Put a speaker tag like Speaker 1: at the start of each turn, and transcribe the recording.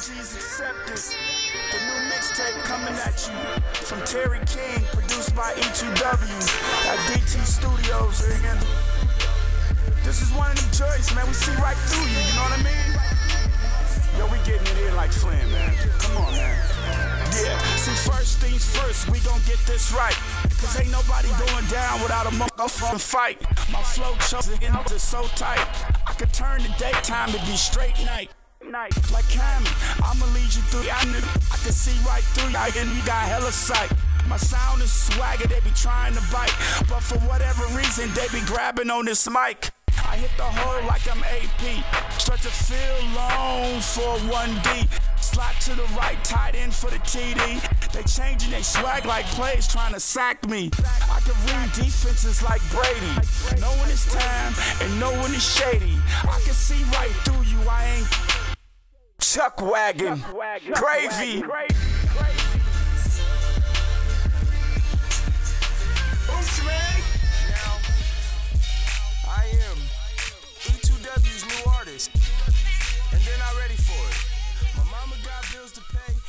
Speaker 1: apologies accepted. The new mixtape coming at you from Terry King, produced by E2W at DT Studios. Eh? This is one of them joints, man. We see right through you, you know what I mean? Yo, we getting it in like Flynn, man. Come on, man. Yeah, see, first things first, we gon' get this right. Cause ain't nobody going down without a motherfucking fight. My flow chosen is so tight. I could turn the daytime to be straight night. Night, like Cammy, I'ma lead you through. I knew I could see right through you, and you got hella sight. My sound is swagger, they be trying to bite, but for whatever reason, they be grabbing on this mic. I hit the hole like I'm AP. Start to feel long for 1D. Slot to the right, tight end for the TD. They changing they swag like plays, trying to sack me. I can read defenses like Brady. Knowing it's time and knowing it's shady. I can see right through you, I ain't Chuck wagon. Gravy. I am E2W's new artist. And they're not ready for it. My mama got bills to pay.